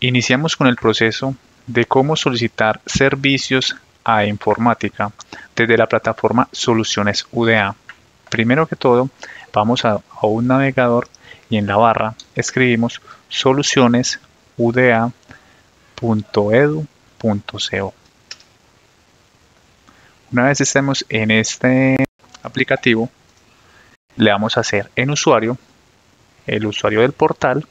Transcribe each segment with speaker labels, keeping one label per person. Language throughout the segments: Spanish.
Speaker 1: Iniciamos con el proceso de cómo solicitar servicios a informática desde la plataforma Soluciones UDA. Primero que todo, vamos a, un navegador y en la barra escribimos solucionesuda.edu.co. Una vez estemos en este aplicativo, le vamos a hacer en usuario, el usuario del portal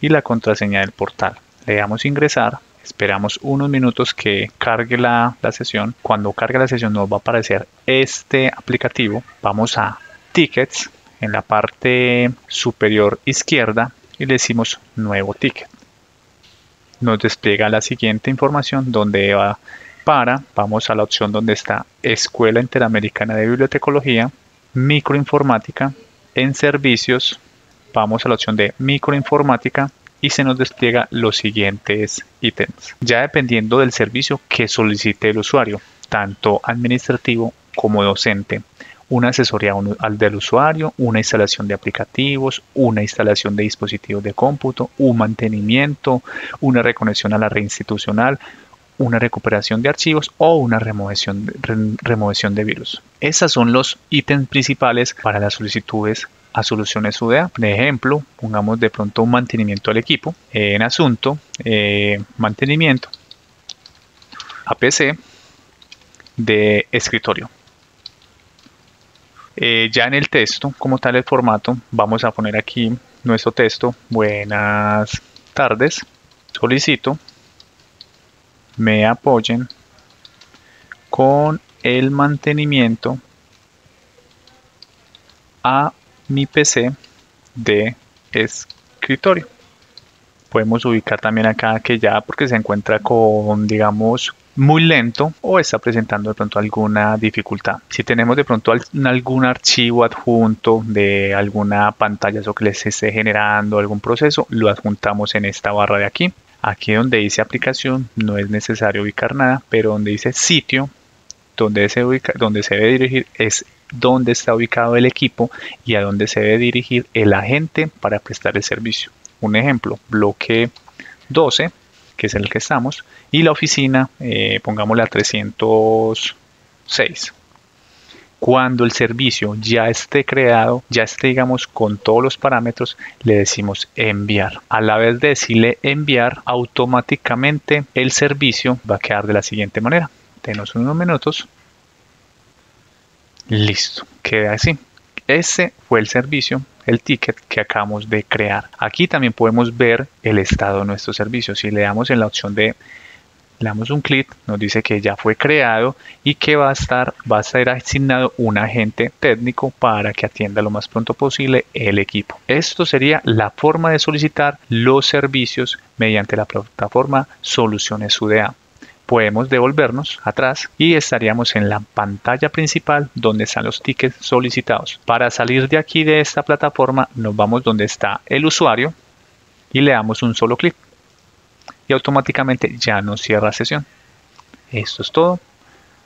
Speaker 1: y la contraseña del portal. Le damos ingresar, esperamos unos minutos que cargue la, la sesión. Cuando cargue la sesión nos va a aparecer este aplicativo. Vamos a tickets en la parte superior izquierda y le decimos nuevo ticket. Nos despliega la siguiente información donde va para, vamos a la opción donde está Escuela Interamericana de Bibliotecología, Microinformática, en servicios, vamos a la opción de Microinformática y se nos despliega los siguientes ítems. Ya dependiendo del servicio que solicite el usuario, tanto administrativo como docente, una asesoría al del usuario, una instalación de aplicativos, una instalación de dispositivos de cómputo, un mantenimiento, una reconexión a la red institucional, una recuperación de archivos o una remoción, remoción de virus. Esos son los ítems principales para las solicitudes a soluciones UDA. De ejemplo, pongamos de pronto un mantenimiento al equipo. en asunto, eh, mantenimiento APC de escritorio. Eh, ya en el texto, como tal el formato, vamos a poner aquí nuestro texto. Buenas tardes. Solicito me apoyen con el mantenimiento a mi PC de escritorio. Podemos ubicar también acá que ya porque se encuentra con, digamos, muy lento o está presentando de pronto alguna dificultad. Si tenemos de pronto algún archivo adjunto de alguna pantalla o que les esté generando algún proceso, lo adjuntamos en esta barra de aquí. Aquí donde dice aplicación no es necesario ubicar nada, pero donde dice sitio, donde se, ubica, donde se debe dirigir es donde está ubicado el equipo y a dónde se debe dirigir el agente para prestar el servicio. Un ejemplo, bloque 12, que es el que estamos, y la oficina, eh, pongámosle a 306. Cuando el servicio ya esté creado, ya esté, digamos, con todos los parámetros, le decimos enviar. A la vez de decirle enviar, automáticamente el servicio va a quedar de la siguiente manera. Tenemos unos minutos. Listo, queda así. Ese fue el servicio, el ticket que acabamos de crear. Aquí también podemos ver el estado de nuestro servicio. Si le damos en la opción de le damos un clic, nos dice que ya fue creado y que va a estar, va a ser asignado un agente técnico para que atienda lo más pronto posible el equipo. Esto sería la forma de solicitar los servicios mediante la plataforma Soluciones UDA podemos devolvernos atrás y estaríamos en la pantalla principal donde están los tickets solicitados. Para salir de aquí de esta plataforma nos vamos donde está el usuario y le damos un solo clic y automáticamente ya nos cierra sesión. Esto es todo.